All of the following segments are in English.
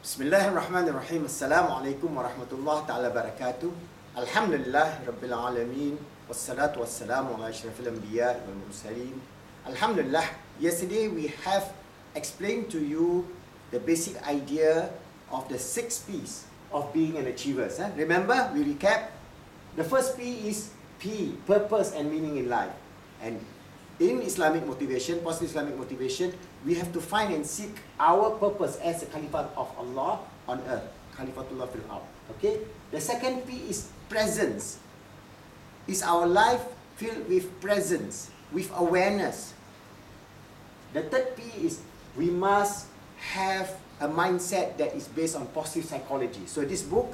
Bismillahirrahmanirrahim. Assalamualaikum warahmatullahi taala wabarakatuh. Alhamdulillah rabbil alamin. Wassalatu wassalamu ala mursalin. Alhamdulillah. Yesterday we have explained to you the basic idea of the six P's of being an achiever. Huh? Remember, we recap. The first P is P, purpose and meaning in life. And in Islamic motivation, positive Islamic motivation, we have to find and seek our purpose as a caliphate of Allah on earth. Khalifatullah fil. Okay? The second P is presence. Is our life filled with presence, with awareness? The third P is we must have a mindset that is based on positive psychology. So this book,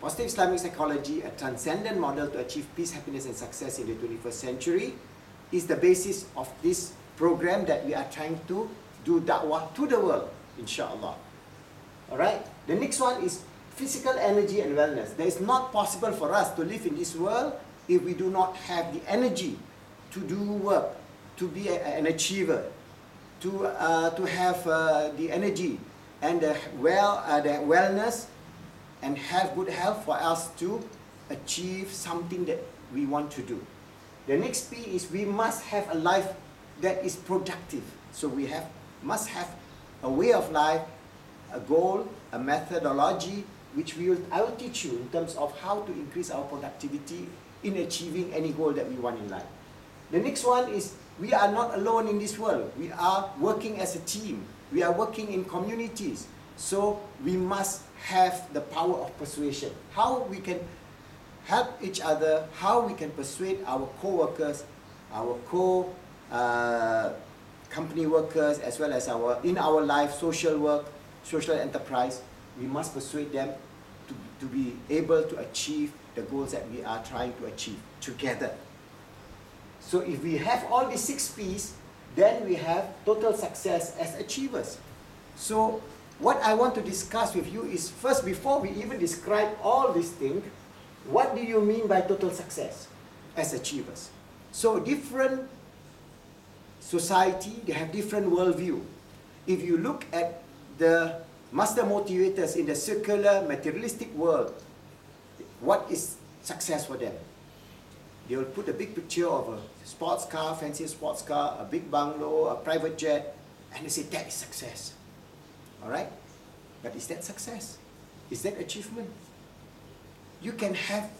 Positive Islamic Psychology, a transcendent model to achieve peace, happiness, and success in the 21st century, is the basis of this program that we are trying to do da'wah to the world, inshallah. Alright? The next one is physical energy and wellness. There is not possible for us to live in this world if we do not have the energy to do work, to be a, an achiever, to, uh, to have uh, the energy and the, well, uh, the wellness and have good health for us to achieve something that we want to do. The next P is we must have a life that is productive. So we have must have a way of life, a goal, a methodology, which we will, I will teach you in terms of how to increase our productivity in achieving any goal that we want in life. The next one is we are not alone in this world. We are working as a team. We are working in communities. So we must have the power of persuasion. How we can help each other, how we can persuade our co-workers, our co uh, company workers, as well as our in our life, social work, social enterprise, we must persuade them to, to be able to achieve the goals that we are trying to achieve together. So if we have all these six P's, then we have total success as achievers. So what I want to discuss with you is first, before we even describe all these things, what do you mean by total success as achievers? So different society, they have different worldview. If you look at the master motivators in the circular materialistic world, what is success for them? They will put a big picture of a sports car, fancy sports car, a big bungalow, a private jet, and they say that is success. All right? But is that success? Is that achievement? You can have,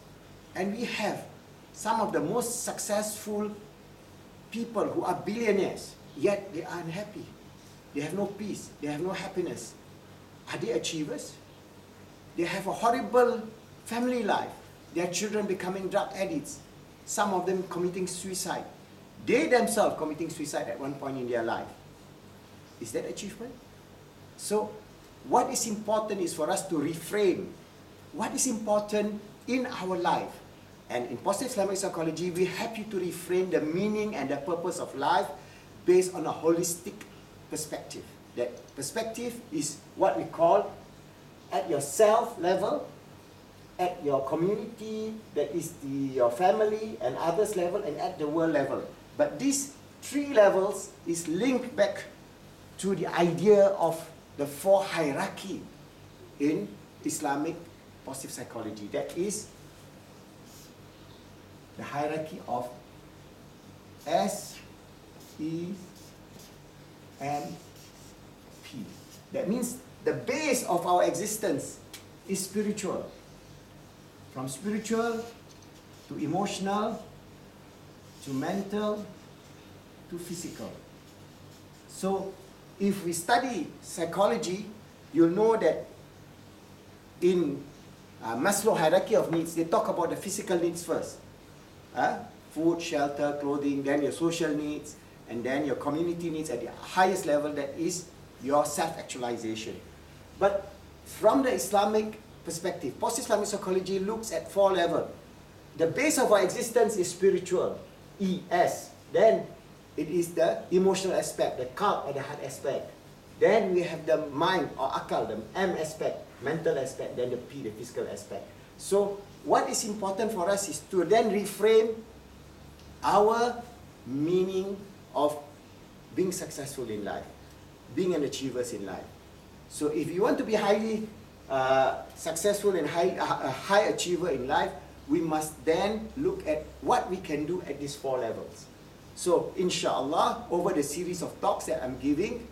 and we have, some of the most successful people who are billionaires, yet they are unhappy. They have no peace. They have no happiness. Are they achievers? They have a horrible family life. Their children becoming drug addicts. Some of them committing suicide. They themselves committing suicide at one point in their life. Is that achievement? So, what is important is for us to reframe what is important in our life. And in positive Islamic psychology, we help you to reframe the meaning and the purpose of life based on a holistic perspective. That perspective is what we call at your self level, at your community, that is the, your family and others level, and at the world level. But these three levels is linked back to the idea of the four hierarchy in Islamic positive psychology. That is the hierarchy of S, E, and P. That means the base of our existence is spiritual. From spiritual to emotional to mental to physical. So if we study psychology, you'll know that in uh, Maslow hierarchy of needs, they talk about the physical needs first. Uh, food, shelter, clothing, then your social needs, and then your community needs at the highest level that is your self-actualization. But from the Islamic perspective, post-Islamic psychology looks at four levels. The base of our existence is spiritual, E-S. Then it is the emotional aspect, the qalb or the heart aspect. Then we have the mind or akal, the M aspect, mental aspect, then the P, the physical aspect. So what is important for us is to then reframe our meaning of being successful in life. being an achiever in life. So if you want to be highly uh, successful and high, uh, a high achiever in life, we must then look at what we can do at these four levels. So inshallah, over the series of talks that I'm giving,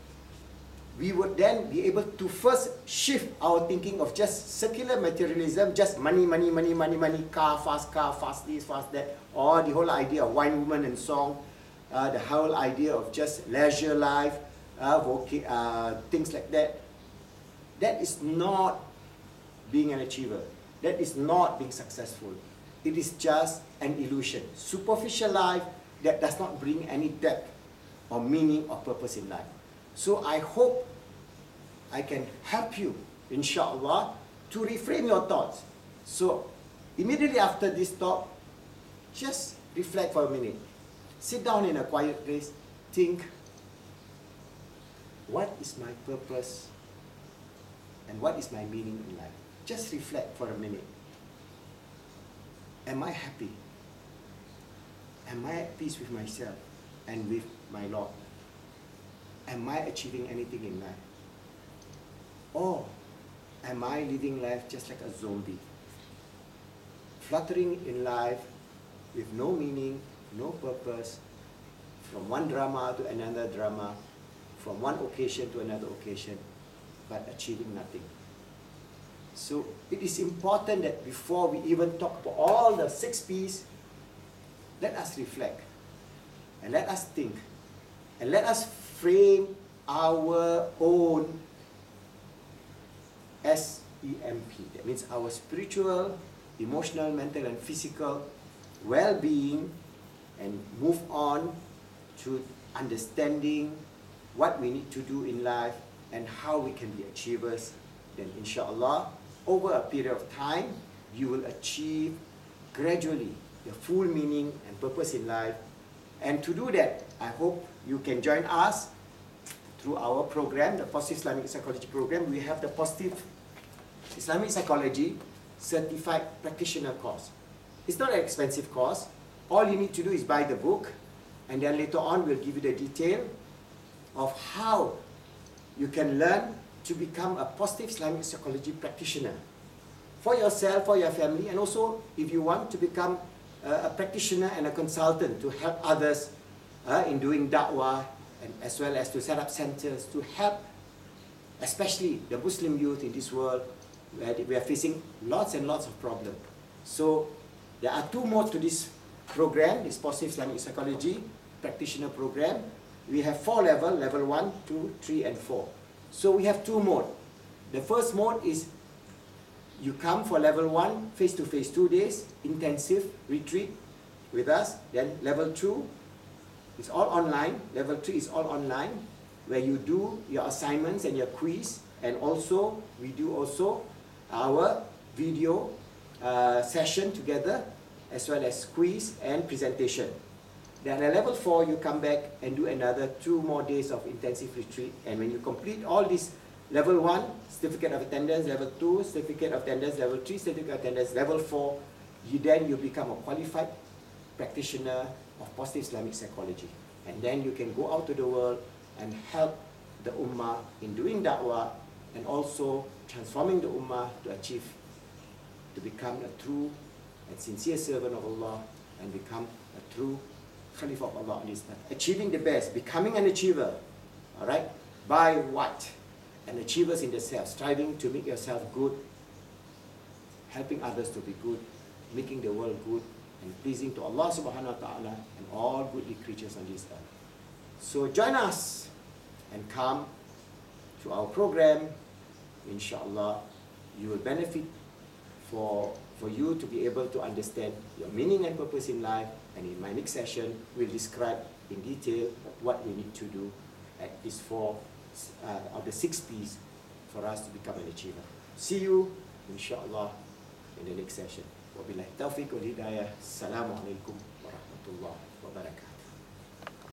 we would then be able to first shift our thinking of just secular materialism, just money, money, money, money, money, car, fast car, fast this, fast that, or the whole idea of wine, woman, and song, uh, the whole idea of just leisure life, uh, voca- uh, things like that. That is not being an achiever. That is not being successful. It is just an illusion. Superficial life that does not bring any depth or meaning or purpose in life. So I hope I can help you, inshallah, to reframe your thoughts. So immediately after this talk, just reflect for a minute. Sit down in a quiet place, think, what is my purpose and what is my meaning in life? Just reflect for a minute. Am I happy? Am I at peace with myself and with my Lord? Am I achieving anything in life? Or am I living life just like a zombie? Fluttering in life with no meaning, no purpose, from one drama to another drama, from one occasion to another occasion, but achieving nothing. So it is important that before we even talk about all the six P's, let us reflect and let us think and let us frame our own SEMP. That means our spiritual, emotional, mental, and physical well being and move on to understanding what we need to do in life and how we can be achievers. Then, inshallah, over a period of time, you will achieve gradually the full meaning and purpose in life. And to do that, I hope you can join us through our program, the Positive Islamic Psychology program. We have the Positive Islamic Psychology Certified Practitioner course. It's not an expensive course. All you need to do is buy the book, and then later on we'll give you the detail of how you can learn to become a positive Islamic psychology practitioner for yourself, for your family, and also if you want to become a, practitioner and a consultant to help others uh, in doing da'wah and as well as to set up centers to help especially the Muslim youth in this world where we are facing lots and lots of problems. So there are two modes to this program, this positive Islamic psychology practitioner program. We have four level, level one, two, three, and four. So we have two mode. The first mode is you come for level one, face to face, two days, intensive retreat with us. Then level two, it's all online. Level three is all online, where you do your assignments and your quiz, and also we do also our video uh, session together, as well as quiz and presentation. Then at level 4, you come back and do another two more days of intensive retreat. And when you complete all these level 1, certificate of attendance, level 2, certificate of attendance, level 3, certificate of attendance, level 4, you then you become a qualified practitioner of positive Islamic psychology. And then you can go out to the world and help the ummah in doing da'wah and also transforming the ummah to achieve, to become a true and sincere servant of Allah and become a true Khalifa of Allah. Achieving the best, becoming an achiever, all right? By what? An achievers in the self, striving to make yourself good, helping others to be good, making the world good, and pleasing to Allah subhanahu wa ta'ala and all goodly creatures on this earth. So join us and come to our program. Inshallah, you will benefit for, for you to be able to understand your meaning and purpose in life. And in my next session, we'll describe in detail what we need to do at these four uh, of the six P's for us to become an achiever. See you, inshallah, in the next session. Wal hidayah. Assalamu alaikum warahmatullahi wabarakatuh.